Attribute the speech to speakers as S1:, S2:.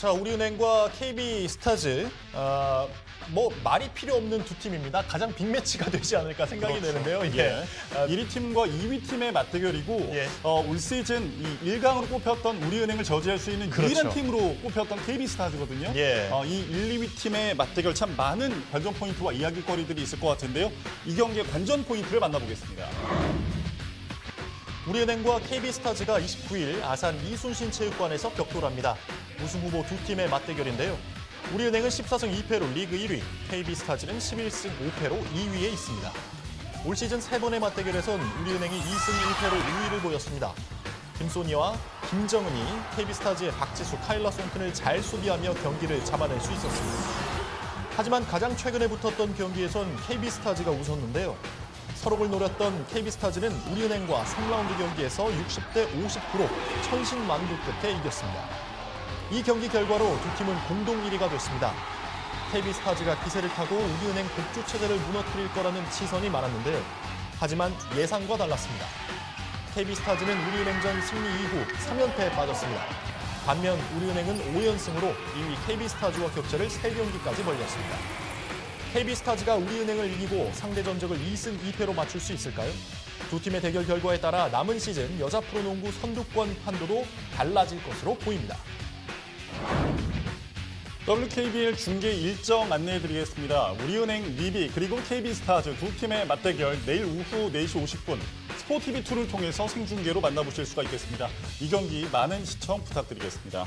S1: 자, 우리은행과 KB 스타즈. 아, 뭐 말이 필요 없는 두 팀입니다. 가장 빅매치가 되지 않을까 생각이
S2: 그렇죠.
S1: 되는데요. 이게
S2: 예.
S1: 아,
S2: 1위 팀과 2위 팀의 맞대결이고
S1: 예.
S2: 어, 올 시즌 이 1강으로 꼽혔던 우리은행을 저지할 수 있는
S1: 그렇죠.
S2: 유일한 팀으로 꼽혔던 KB 스타즈거든요.
S1: 예.
S2: 어, 이 1, 2위 팀의 맞대결 참 많은 관전 포인트와 이야기거리들이 있을 것 같은데요. 이 경기의 관전 포인트를 만나보겠습니다.
S1: 우리은행과 KB스타즈가 29일 아산 이순신 체육관에서 격돌합니다. 우승 후보 두 팀의 맞대결인데요. 우리은행은 14승 2패로 리그 1위, KB스타즈는 11승 5패로 2위에 있습니다. 올 시즌 세 번의 맞대결에선 우리은행이 2승 1패로 우위를 보였습니다. 김소니와 김정은이 KB스타즈의 박지수, 카일라 송튼을 잘 수비하며 경기를 잡아낼 수 있었습니다. 하지만 가장 최근에 붙었던 경기에선 KB스타즈가 웃었는데요. 서록을 노렸던 KB스타즈는 우리은행과 3라운드 경기에서 60대 59로 천신만고 끝에 이겼습니다. 이 경기 결과로 두 팀은 공동 1위가 됐습니다. KB스타즈가 기세를 타고 우리은행 독주 체제를 무너뜨릴 거라는 시선이 많았는데요. 하지만 예상과 달랐습니다. KB스타즈는 우리은행전 승리 이후 3연패에 빠졌습니다. 반면 우리은행은 5연승으로 2위 KB스타즈와 격차를 3경기까지 벌렸습니다. KB스타즈가 우리은행을 이기고 상대 전적을 2승 2패로 맞출 수 있을까요? 두 팀의 대결 결과에 따라 남은 시즌 여자 프로농구 선두권 판도도 달라질 것으로 보입니다.
S2: WKBL 중계 일정 안내해드리겠습니다. 우리은행, 리비 그리고 KB스타즈 두 팀의 맞대결 내일 오후 4시 50분 스포티비2를 통해서 생중계로 만나보실 수가 있겠습니다. 이 경기 많은 시청 부탁드리겠습니다.